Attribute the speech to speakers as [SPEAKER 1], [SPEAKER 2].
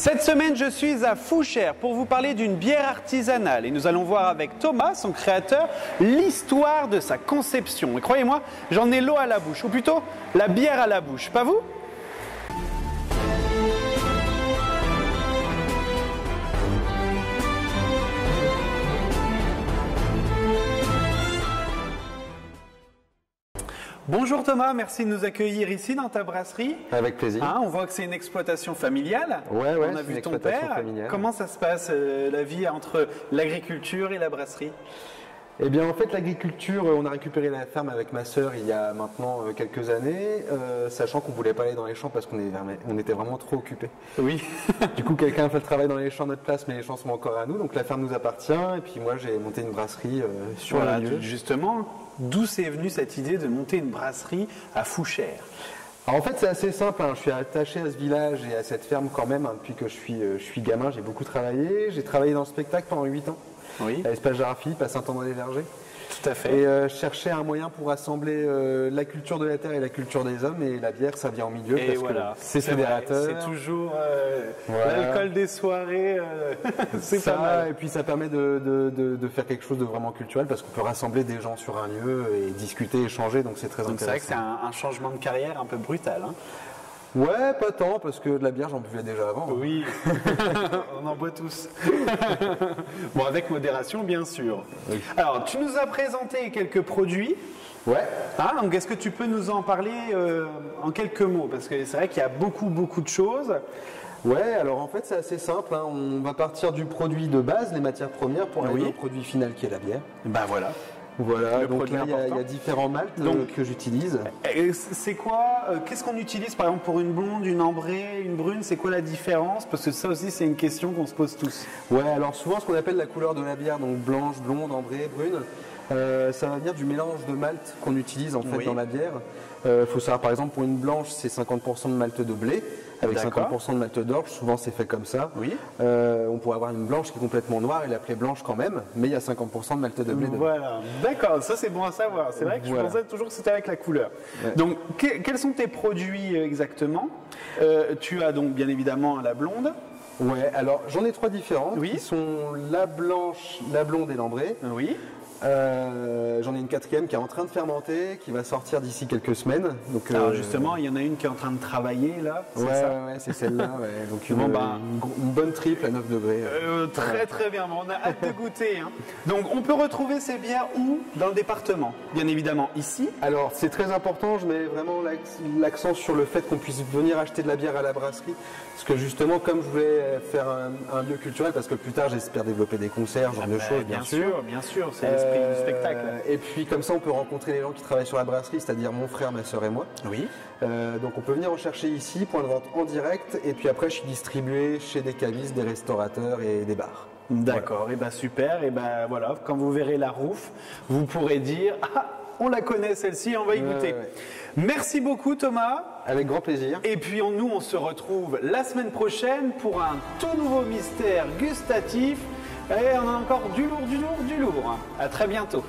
[SPEAKER 1] Cette semaine, je suis à Fouchères pour vous parler d'une bière artisanale. Et nous allons voir avec Thomas, son créateur, l'histoire de sa conception. Et croyez-moi, j'en ai l'eau à la bouche, ou plutôt la bière à la bouche, pas vous? Bonjour Thomas, merci de nous accueillir ici dans ta brasserie.
[SPEAKER 2] Avec plaisir.
[SPEAKER 1] Hein, on voit que c'est une exploitation familiale.
[SPEAKER 2] Ouais, ouais,
[SPEAKER 1] on a vu
[SPEAKER 2] une
[SPEAKER 1] ton père.
[SPEAKER 2] familiale.
[SPEAKER 1] Comment ça se passe euh, la vie entre l'agriculture et la brasserie?
[SPEAKER 2] Eh bien, en fait, l'agriculture, euh, on a récupéré la ferme avec ma sœur il y a maintenant euh, quelques années, euh, sachant qu'on voulait pas aller dans les champs parce qu'on on était vraiment trop occupés.
[SPEAKER 1] Oui.
[SPEAKER 2] Du coup, quelqu'un fait le travail dans les champs à notre place, mais les champs sont encore à nous, donc la ferme nous appartient. Et puis moi, j'ai monté une brasserie euh, sur
[SPEAKER 1] voilà,
[SPEAKER 2] le lieu.
[SPEAKER 1] justement, d'où c'est venu cette idée de monter une brasserie à Fouchères?
[SPEAKER 2] Alors en fait, c'est assez simple. hein. Je suis attaché à ce village et à cette ferme quand même hein, depuis que je suis, je suis gamin. J'ai beaucoup travaillé. J'ai travaillé dans le spectacle pendant 8 ans
[SPEAKER 1] Oui,
[SPEAKER 2] à l'Espace Gérard-Philippe, à Saint-André-les-Vergers.
[SPEAKER 1] tout à fait.
[SPEAKER 2] Et euh, je cherchais un moyen pour rassembler euh, la culture de la terre et la culture des hommes et la bière ça vient au milieu
[SPEAKER 1] Et
[SPEAKER 2] parce
[SPEAKER 1] voilà,
[SPEAKER 2] que c'est fédérateur.
[SPEAKER 1] C'est toujours euh,
[SPEAKER 2] Voilà.
[SPEAKER 1] l'alcool des soirées, euh, c'est
[SPEAKER 2] ça,
[SPEAKER 1] pas mal.
[SPEAKER 2] et puis ça permet de, de- de- de faire quelque chose de vraiment culturel parce qu'on peut rassembler des gens sur un lieu et discuter, échanger, donc c'est très
[SPEAKER 1] Donc c'est vrai que c'est
[SPEAKER 2] intéressant.
[SPEAKER 1] un, un changement de carrière un peu brutal. hein.
[SPEAKER 2] Ouais, pas tant parce que de la bière j'en buvais déjà avant.
[SPEAKER 1] Oui, on en boit tous. bon, avec modération, bien sûr.
[SPEAKER 2] Oui.
[SPEAKER 1] Alors, tu nous as présenté quelques produits.
[SPEAKER 2] Ouais.
[SPEAKER 1] Ah, donc est-ce que tu peux nous en parler euh, en quelques mots? Parce que c'est vrai qu'il y a beaucoup, beaucoup de choses.
[SPEAKER 2] Ouais, alors en fait c'est assez simple. hein. On va partir du produit de base, les matières premières, pour
[SPEAKER 1] Oui.
[SPEAKER 2] arriver au produit final qui est la bière.
[SPEAKER 1] Ben voilà.
[SPEAKER 2] Voilà,
[SPEAKER 1] Le
[SPEAKER 2] donc
[SPEAKER 1] produit
[SPEAKER 2] là il y, a- y différents maltes euh,
[SPEAKER 1] Donc-
[SPEAKER 2] que j'utilise.
[SPEAKER 1] C'est quoi euh, Qu'est-ce qu'on utilise par exemple pour une blonde, une ambrée, une brune C'est quoi la différence? Parce que ça aussi, c'est une question qu'on se pose tous.
[SPEAKER 2] Ouais, alors souvent ce qu'on appelle la couleur de la bière, donc blanche, blonde, ambrée, brune, euh, ça va venir du mélange de malt qu'on utilise en fait
[SPEAKER 1] Oui.
[SPEAKER 2] dans la bière. Il faut savoir par exemple pour une blanche c'est 50% de malt de blé avec
[SPEAKER 1] D'accord.
[SPEAKER 2] 50% de malt d'orge, souvent c'est fait comme ça.
[SPEAKER 1] Oui.
[SPEAKER 2] Euh, on pourrait avoir une blanche qui est complètement noire et l'appeler blanche quand même, mais il y a 50% de malt de blé dedans.
[SPEAKER 1] Voilà, d'accord, ça c'est bon à savoir. C'est vrai que je pensais toujours que c'était avec la couleur.
[SPEAKER 2] Ouais.
[SPEAKER 1] Donc, que- quels sont tes produits euh, exactement? Euh, Tu as donc bien évidemment la blonde.
[SPEAKER 2] Ouais, alors j'en ai trois différentes
[SPEAKER 1] Oui.
[SPEAKER 2] qui sont la blanche, la blonde et l'ambrée.
[SPEAKER 1] Oui.
[SPEAKER 2] Euh, j'en ai une quatrième qui est en train de fermenter, qui va sortir d'ici quelques semaines. Donc,
[SPEAKER 1] Alors
[SPEAKER 2] euh,
[SPEAKER 1] justement, il y en a une qui est en train de travailler là.
[SPEAKER 2] Ouais,
[SPEAKER 1] ça
[SPEAKER 2] ouais, ouais, c'est celle-là. ouais. Donc une,
[SPEAKER 1] Bon, bah.
[SPEAKER 2] une bonne triple à 9 degrés.
[SPEAKER 1] Euh, très très bien, on a hâte de goûter. hein. Donc on peut retrouver ces bières où? Dans le département. Bien évidemment ici.
[SPEAKER 2] Alors c'est très important, je mets vraiment l'accent sur le fait qu'on puisse venir acheter de la bière à la brasserie. Parce que justement, comme je voulais faire un, un lieu culturel, parce que plus tard j'espère développer des concerts, ce genre de
[SPEAKER 1] Bah,
[SPEAKER 2] choses, bien, sûr.
[SPEAKER 1] bien sûr, c'est l'esprit
[SPEAKER 2] Euh,
[SPEAKER 1] du spectacle.
[SPEAKER 2] Et puis comme ça, on peut rencontrer les gens qui travaillent sur la brasserie, c'est-à-dire mon frère, ma soeur et moi.
[SPEAKER 1] Oui.
[SPEAKER 2] Euh, donc on peut venir en chercher ici, point de vente en direct, et puis après je suis distribué chez des cavistes, des restaurateurs et des bars.
[SPEAKER 1] D'accord, et ben super, et ben voilà, quand vous verrez la rouf, vous pourrez dire Ah, on la connaît celle-ci, on va y
[SPEAKER 2] Ouais,
[SPEAKER 1] goûter.
[SPEAKER 2] ouais.
[SPEAKER 1] Merci beaucoup Thomas.
[SPEAKER 2] Avec grand plaisir.
[SPEAKER 1] Et puis on- nous, on se retrouve la semaine prochaine pour un tout nouveau mystère gustatif. Et on a encore du lourd, du lourd, du lourd. À très bientôt.